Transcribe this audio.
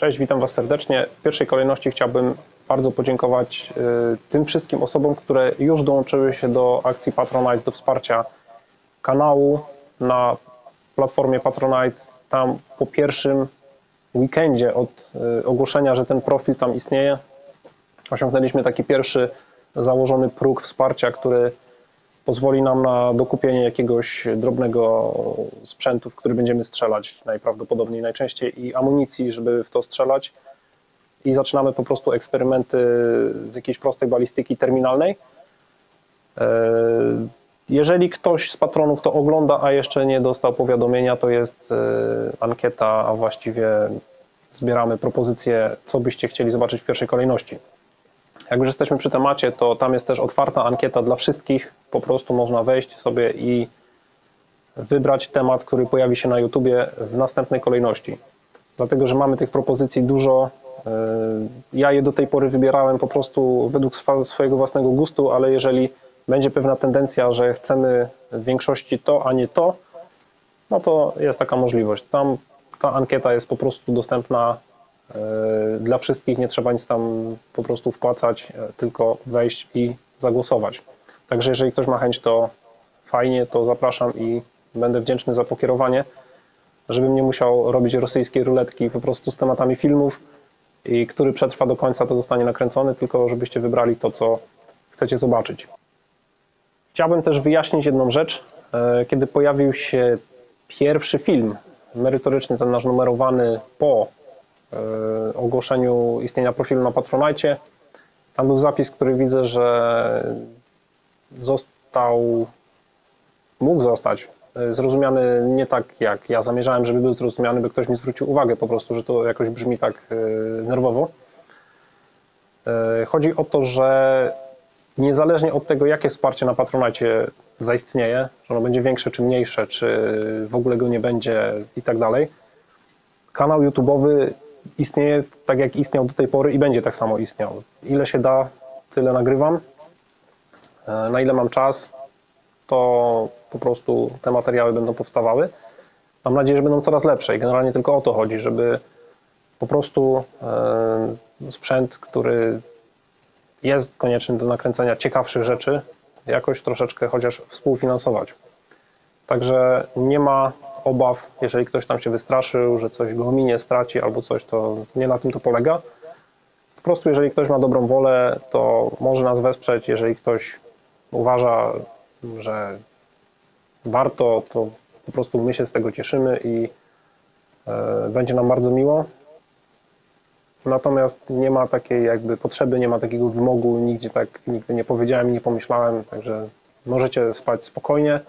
Cześć, witam Was serdecznie. W pierwszej kolejności chciałbym bardzo podziękować y, tym wszystkim osobom, które już dołączyły się do akcji Patronite, do wsparcia kanału na platformie Patronite. Tam po pierwszym weekendzie od y, ogłoszenia, że ten profil tam istnieje, osiągnęliśmy taki pierwszy założony próg wsparcia, który pozwoli nam na dokupienie jakiegoś drobnego sprzętu, w który będziemy strzelać najprawdopodobniej najczęściej i amunicji, żeby w to strzelać. I zaczynamy po prostu eksperymenty z jakiejś prostej balistyki terminalnej. E, jeżeli ktoś z patronów to ogląda, a jeszcze nie dostał powiadomienia, to jest e, ankieta, a właściwie zbieramy propozycje, co byście chcieli zobaczyć w pierwszej kolejności. Jak już jesteśmy przy temacie, to tam jest też otwarta ankieta dla wszystkich. Po prostu można wejść sobie i wybrać temat, który pojawi się na YouTubie w następnej kolejności. Dlatego, że mamy tych propozycji dużo. Yy, ja je do tej pory wybierałem po prostu według swojego własnego gustu, ale jeżeli będzie pewna tendencja, że chcemy w większości to, a nie to, no to jest taka możliwość. Tam ta ankieta jest po prostu dostępna E, dla wszystkich nie trzeba nic tam po prostu wpłacać, e, tylko wejść i zagłosować. Także jeżeli ktoś ma chęć, to fajnie, to zapraszam i będę wdzięczny za pokierowanie, żebym nie musiał robić rosyjskiej ruletki po prostu z tematami filmów i który przetrwa do końca, to zostanie nakręcony, tylko żebyście wybrali to, co chcecie zobaczyć. Chciałbym też wyjaśnić jedną rzecz. E, kiedy pojawił się pierwszy film merytoryczny, ten nasz numerowany po E, ogłoszeniu istnienia profilu na Patronite. Tam był zapis, który widzę, że został, mógł zostać e, zrozumiany nie tak, jak ja zamierzałem, żeby był zrozumiany, by ktoś mi zwrócił uwagę po prostu, że to jakoś brzmi tak e, nerwowo. Chodzi o to, że niezależnie od tego, jakie wsparcie na Patronite zaistnieje, że ono będzie większe czy mniejsze, czy w ogóle go nie będzie i tak dalej, kanał YouTube'owy istnieje tak, jak istniał do tej pory i będzie tak samo istniał. Ile się da, tyle nagrywam. E, na ile mam czas, to po prostu te materiały będą powstawały. Mam nadzieję, że będą coraz lepsze i generalnie tylko o to chodzi, żeby po prostu e, sprzęt, który jest konieczny do nakręcenia ciekawszych rzeczy, jakoś troszeczkę chociaż współfinansować. Także nie ma obaw, jeżeli ktoś tam się wystraszył, że coś go minie, straci albo coś, to nie na tym to polega. Po prostu jeżeli ktoś ma dobrą wolę, to może nas wesprzeć. Jeżeli ktoś uważa, że warto, to po prostu my się z tego cieszymy i e, będzie nam bardzo miło. Natomiast nie ma takiej jakby potrzeby, nie ma takiego wymogu, nigdzie tak nigdy nie powiedziałem i nie pomyślałem, także możecie spać spokojnie.